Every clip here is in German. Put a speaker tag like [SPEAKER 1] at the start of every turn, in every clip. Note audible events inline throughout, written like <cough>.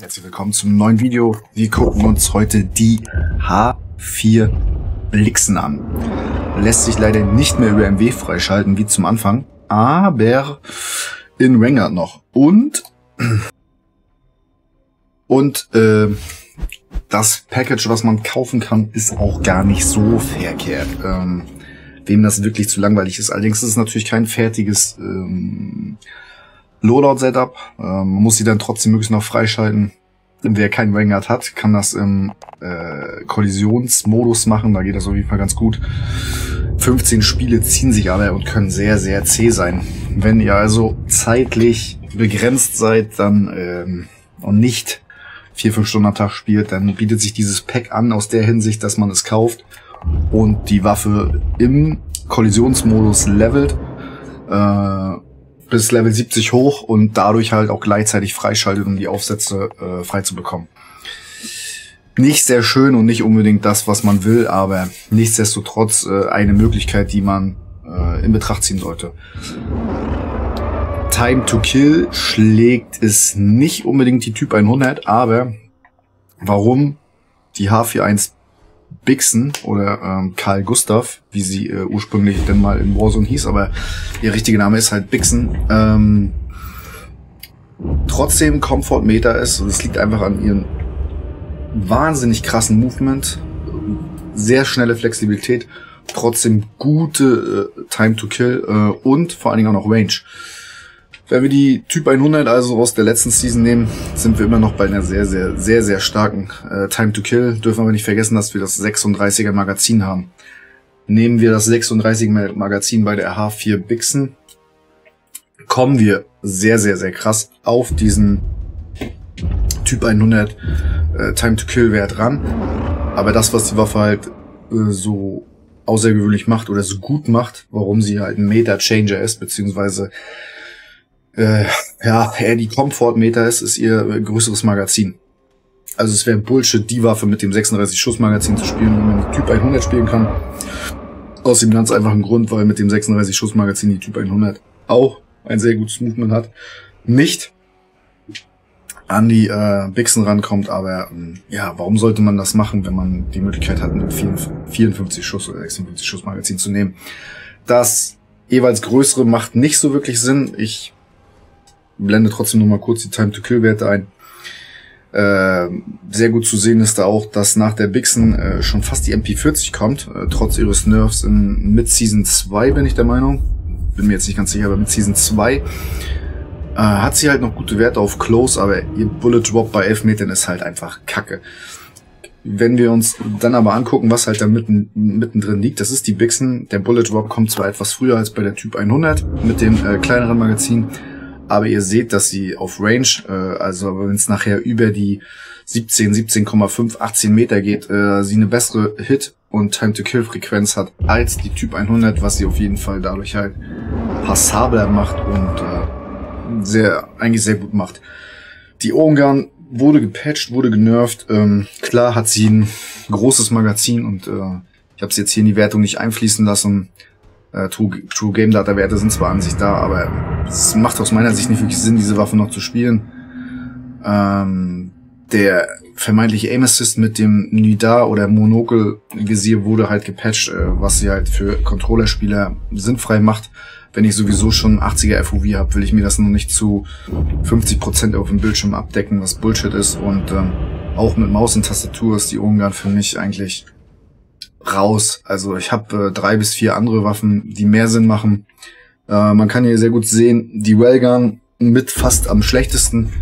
[SPEAKER 1] Herzlich willkommen zum neuen Video. Wir gucken uns heute die H4 Blixen an. Lässt sich leider nicht mehr über MW freischalten wie zum Anfang, aber in Vanguard noch. Und <clears throat> und äh, das Package, was man kaufen kann, ist auch gar nicht so verkehrt. Ähm, wem das wirklich zu langweilig ist. Allerdings ist es natürlich kein fertiges ähm, Loadout-Setup. Ähm, muss sie dann trotzdem möglichst noch freischalten. Wer keinen Vanguard hat, kann das im äh, Kollisionsmodus machen. Da geht das auf jeden Fall ganz gut. 15 Spiele ziehen sich alle und können sehr, sehr zäh sein. Wenn ihr also zeitlich begrenzt seid, dann ähm, und nicht vier, fünf Stunden am Tag spielt, dann bietet sich dieses Pack an aus der Hinsicht, dass man es kauft und die Waffe im Kollisionsmodus levelt. Äh, bis Level 70 hoch und dadurch halt auch gleichzeitig freischaltet, um die Aufsätze äh, frei zu bekommen. Nicht sehr schön und nicht unbedingt das, was man will, aber nichtsdestotrotz äh, eine Möglichkeit, die man äh, in Betracht ziehen sollte. Time to Kill schlägt es nicht unbedingt die Typ 100, aber warum die H41 Bixen oder ähm, Karl Gustav, wie sie äh, ursprünglich denn mal in Warzone hieß, aber ihr richtiger Name ist halt Bixen. Ähm, trotzdem Comfort Meter ist und es liegt einfach an ihren wahnsinnig krassen Movement, sehr schnelle Flexibilität, trotzdem gute äh, Time to Kill äh, und vor allen Dingen auch noch Range. Wenn wir die Typ 100 also aus der letzten Season nehmen, sind wir immer noch bei einer sehr, sehr, sehr, sehr starken äh, Time to Kill. Dürfen aber nicht vergessen, dass wir das 36er Magazin haben. Nehmen wir das 36er Magazin bei der H4 Bixen, kommen wir sehr, sehr, sehr krass auf diesen Typ 100 äh, Time to Kill Wert ran. Aber das, was die Waffe halt äh, so außergewöhnlich macht oder so gut macht, warum sie halt ein Meta Changer ist, beziehungsweise äh, ja, die Comfort-Meter ist, ist ihr größeres Magazin. Also es wäre Bullshit, die Waffe mit dem 36-Schuss-Magazin zu spielen, wenn man Typ 100 spielen kann. Aus dem ganz einfachen Grund, weil mit dem 36-Schuss-Magazin die Typ 100 auch ein sehr gutes Movement hat. Nicht an die äh, Bixen rankommt, aber ähm, ja, warum sollte man das machen, wenn man die Möglichkeit hat, mit 54 Schuss oder 56 Schuss Magazin zu nehmen? Das jeweils größere macht nicht so wirklich Sinn. Ich blende trotzdem nochmal kurz die Time-to-Kill-Werte ein. Äh, sehr gut zu sehen ist da auch, dass nach der Bixen äh, schon fast die MP40 kommt, äh, trotz ihres Nerfs in Mid-Season 2, bin ich der Meinung. Bin mir jetzt nicht ganz sicher, aber Mid-Season 2 äh, hat sie halt noch gute Werte auf Close, aber ihr Bullet Drop bei 11 Metern ist halt einfach kacke. Wenn wir uns dann aber angucken, was halt da mitten, mittendrin liegt, das ist die Bixen. Der Bullet Drop kommt zwar etwas früher als bei der Typ 100 mit dem äh, kleineren Magazin, aber ihr seht, dass sie auf Range, äh, also wenn es nachher über die 17, 17,5, 18 Meter geht, äh, sie eine bessere Hit- und Time-to-Kill-Frequenz hat als die Typ 100, was sie auf jeden Fall dadurch halt passabler macht und äh, sehr eigentlich sehr gut macht. Die Ohren wurde gepatcht, wurde genervt. Ähm, klar hat sie ein großes Magazin und äh, ich habe es jetzt hier in die Wertung nicht einfließen lassen. Äh, True, True Game Data Werte sind zwar an sich da, aber es macht aus meiner Sicht nicht wirklich Sinn, diese Waffe noch zu spielen. Ähm, der vermeintliche Aim Assist mit dem Nidar oder Monokel Visier wurde halt gepatcht, äh, was sie halt für Controllerspieler sinnfrei macht. Wenn ich sowieso schon 80er FOV habe, will ich mir das noch nicht zu 50% auf dem Bildschirm abdecken, was Bullshit ist. Und ähm, auch mit Maus und Tastatur ist die Ungarn für mich eigentlich raus. Also ich habe äh, drei bis vier andere Waffen, die mehr Sinn machen. Äh, man kann hier sehr gut sehen, die Wellgun mit fast am schlechtesten.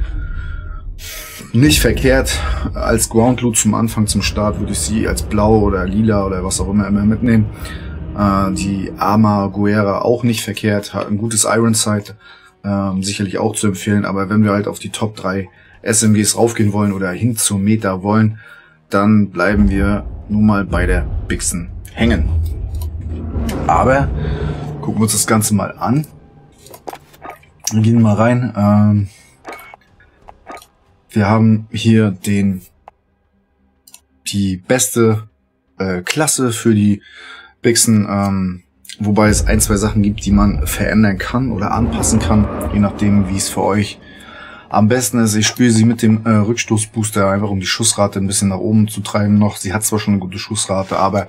[SPEAKER 1] Nicht verkehrt. Als Ground Loot zum Anfang, zum Start, würde ich sie als blau oder lila oder was auch immer immer mitnehmen. Äh, die Arma Guerra auch nicht verkehrt. Hat ein gutes Iron Sight. Äh, sicherlich auch zu empfehlen. Aber wenn wir halt auf die Top 3 SMGs raufgehen wollen oder hin zum Meta wollen, dann bleiben wir nun mal bei der Bixen hängen. Aber gucken wir uns das Ganze mal an. Wir gehen mal rein. Ähm, wir haben hier den die beste äh, Klasse für die Bixen, ähm, wobei es ein, zwei Sachen gibt, die man verändern kann oder anpassen kann, je nachdem, wie es für euch Am besten ist, ich spüre sie mit dem äh, Rückstoßbooster einfach, um die Schussrate ein bisschen nach oben zu treiben noch. Sie hat zwar schon eine gute Schussrate, aber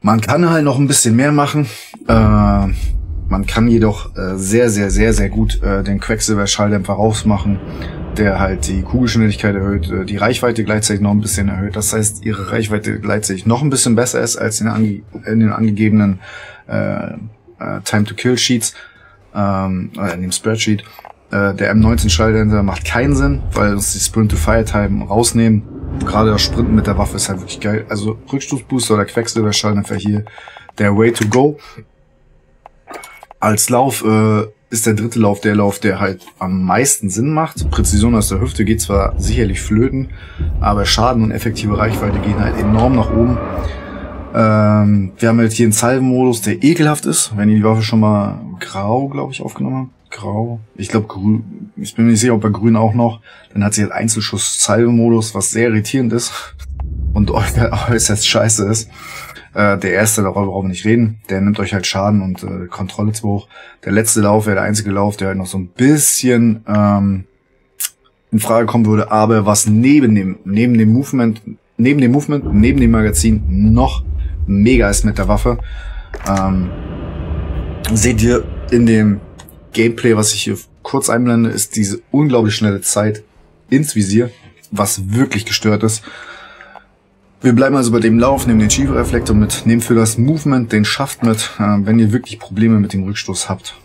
[SPEAKER 1] man kann halt noch ein bisschen mehr machen. Äh, man kann jedoch äh, sehr, sehr, sehr, sehr gut äh, den Quecksilber-Schalldämpfer rausmachen, der halt die Kugelschnelligkeit erhöht, äh, die Reichweite gleichzeitig noch ein bisschen erhöht. Das heißt, ihre Reichweite gleichzeitig noch ein bisschen besser ist als in, ange in den angegebenen äh, äh, Time-to-Kill-Sheets, ähm, oder in dem Spreadsheet. Äh, der M19-Schalldämpfer macht keinen Sinn, weil uns die Sprint-to-Fire-Time rausnehmen. Gerade das Sprinten mit der Waffe ist halt wirklich geil. Also Rückstoßbooster oder Quecksilber-Schalldämpfer hier der Way to go. Als Lauf äh, ist der dritte Lauf der Lauf, der halt am meisten Sinn macht. Präzision aus der Hüfte geht zwar sicherlich flöten, aber Schaden und effektive Reichweite gehen halt enorm nach oben. Ähm, wir haben jetzt hier einen Salvenmodus, der ekelhaft ist. Wenn ihr die Waffe schon mal grau, glaube ich, aufgenommen habt. Grau. Ich glaube grün. Ich bin mir nicht sicher, ob bei grün auch noch. Dann hat sie halt Einzelschuss Salvenmodus, was sehr irritierend ist. <laughs> Und äußerst scheiße ist. Äh, der erste, darüber brauchen wir nicht reden. Der nimmt euch halt Schaden und äh, Kontrolle zu hoch. Der letzte Lauf wäre der einzige Lauf, der halt noch so ein bisschen ähm, in Frage kommen würde. Aber was neben dem, neben dem Movement, neben dem Movement, neben dem Magazin noch mega ist mit der Waffe. Ähm, seht ihr in dem Gameplay, was ich hier kurz einblende, ist diese unglaublich schnelle Zeit ins Visier, was wirklich gestört ist. Wir bleiben also bei dem Lauf, nehmen den Schiefereflektor mit, nehmen für das Movement den Schaft mit, äh, wenn ihr wirklich Probleme mit dem Rückstoß habt.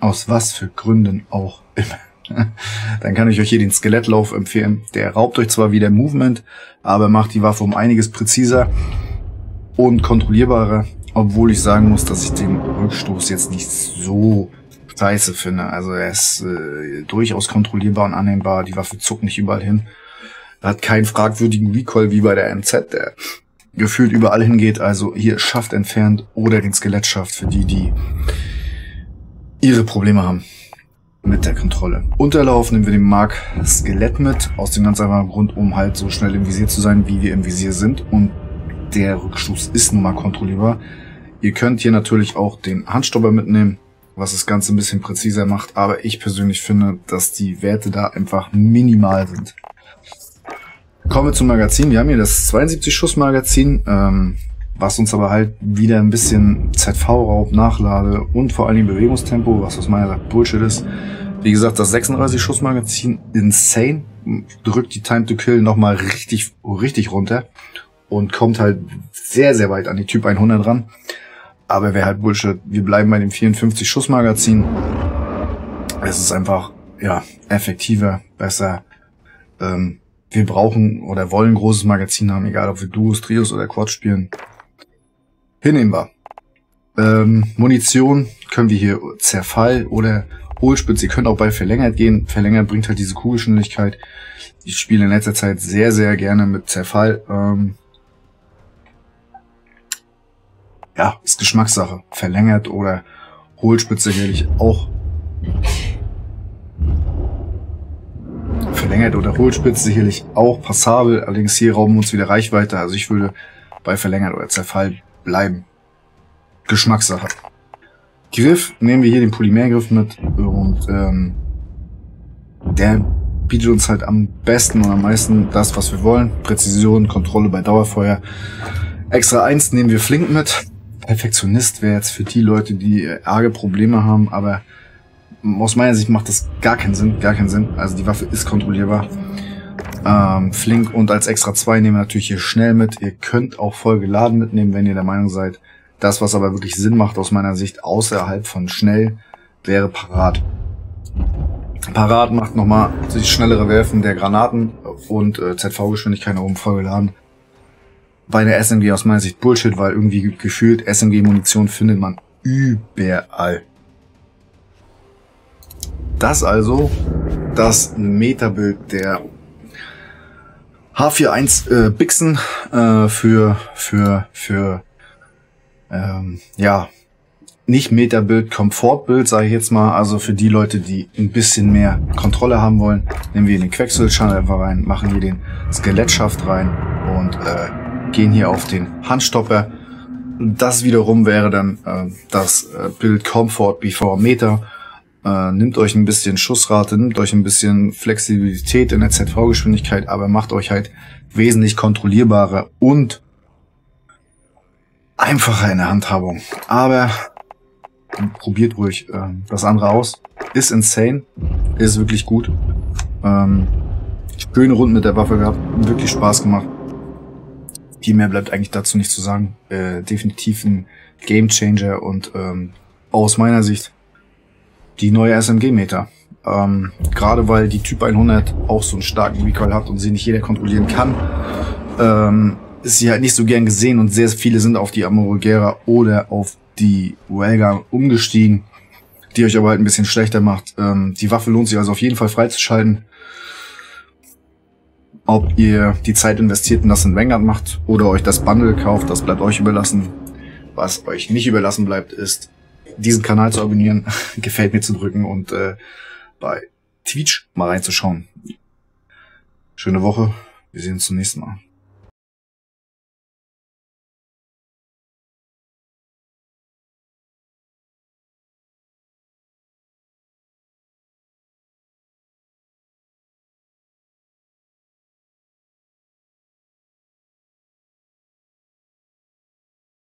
[SPEAKER 1] Aus was für Gründen auch immer. <laughs> Dann kann ich euch hier den Skelettlauf empfehlen. Der raubt euch zwar wieder Movement, aber macht die Waffe um einiges präziser und kontrollierbarer, obwohl ich sagen muss, dass ich den Rückstoß jetzt nicht so scheiße finde. Also er ist äh, durchaus kontrollierbar und annehmbar. Die Waffe zuckt nicht überall hin. Er hat keinen fragwürdigen Recall wie bei der MZ, der gefühlt überall hingeht. Also hier Schaft entfernt oder den Skelettschaft für die, die ihre Probleme haben mit der Kontrolle. Unterlauf nehmen wir den Mark Skelett mit, aus dem ganz einfachen Grund, um halt so schnell im Visier zu sein, wie wir im Visier sind. Und der Rückstoß ist nun mal kontrollierbar. Ihr könnt hier natürlich auch den Handstopper mitnehmen, was das Ganze ein bisschen präziser macht, aber ich persönlich finde, dass die Werte da einfach minimal sind. Kommen wir zum Magazin. Wir haben hier das 72 Schuss Magazin, ähm, was uns aber halt wieder ein bisschen ZV-Raub, Nachlade und vor allen Dingen Bewegungstempo, was aus meiner Sicht Bullshit ist. Wie gesagt, das 36 Schuss Magazin, insane, drückt die Time to Kill nochmal richtig, richtig runter und kommt halt sehr, sehr weit an die Typ 100 ran. Aber wäre halt Bullshit. Wir bleiben bei dem 54 Schuss Magazin. Es ist einfach, ja, effektiver, besser, ähm, wir brauchen oder wollen großes Magazin haben, egal ob wir Duos, Trios oder Quad spielen. Hinnehmbar. Ähm, Munition können wir hier Zerfall oder Hohlspitze. Ihr könnt auch bei verlängert gehen. Verlängert bringt halt diese Kugelschnelligkeit. Ich spiele in letzter Zeit sehr, sehr gerne mit Zerfall. Ähm, ja, ist Geschmackssache. Verlängert oder Hohlspitze sicherlich auch verlängert oder Hohlspitz sicherlich auch passabel. Allerdings hier rauben wir uns wieder Reichweite. Also ich würde bei verlängert oder Zerfall bleiben. Geschmackssache. Griff nehmen wir hier den Polymergriff mit und ähm, der bietet uns halt am besten und am meisten das, was wir wollen. Präzision, Kontrolle bei Dauerfeuer. Extra eins nehmen wir flink mit. Perfektionist wäre jetzt für die Leute, die arge Probleme haben, aber aus meiner Sicht macht das gar keinen Sinn, gar keinen Sinn. Also die Waffe ist kontrollierbar. Ähm, Flink und als extra zwei nehmen wir natürlich hier schnell mit. Ihr könnt auch voll geladen mitnehmen, wenn ihr der Meinung seid. Das, was aber wirklich Sinn macht aus meiner Sicht, außerhalb von schnell, wäre Parat. Parat macht nochmal sich schnellere Werfen der Granaten und äh, ZV-Geschwindigkeit oben voll geladen. Bei der SMG aus meiner Sicht Bullshit, weil irgendwie gefühlt SMG-Munition findet man überall. Das also das Metabild der H41 äh, Bixen äh, für für für ähm, ja nicht Metabild, Komfortbild, sage ich jetzt mal. Also für die Leute, die ein bisschen mehr Kontrolle haben wollen, nehmen wir den Quecksilberscheinwerfer rein, machen hier den Skelettschaft rein und äh, gehen hier auf den Handstopper. Das wiederum wäre dann äh, das äh, Bild Comfort Before Meter Äh, nimmt euch ein bisschen Schussrate, nimmt euch ein bisschen Flexibilität in der ZV-Geschwindigkeit, aber macht euch halt wesentlich kontrollierbarer und einfacher in der Handhabung. Aber probiert ruhig äh, das andere aus. Ist insane, ist wirklich gut. Ähm, schöne Runden mit der Waffe gehabt, wirklich Spaß gemacht. Viel mehr bleibt eigentlich dazu nicht zu sagen. Äh, definitiv ein Game Changer und ähm, aus meiner Sicht die neue SMG-Meter. Ähm, Gerade weil die Typ 100 auch so einen starken Recoil hat und sie nicht jeder kontrollieren kann, ähm, ist sie halt nicht so gern gesehen und sehr viele sind auf die Amorogera oder auf die Railgun umgestiegen, die euch aber halt ein bisschen schlechter macht. Ähm, die Waffe lohnt sich also auf jeden Fall freizuschalten. Ob ihr die Zeit investiert und das in Vanguard macht oder euch das Bundle kauft, das bleibt euch überlassen. Was euch nicht überlassen bleibt, ist diesen Kanal zu abonnieren, <laughs> gefällt mir zu drücken und äh, bei Twitch mal reinzuschauen. Schöne Woche. Wir sehen uns zum nächsten Mal.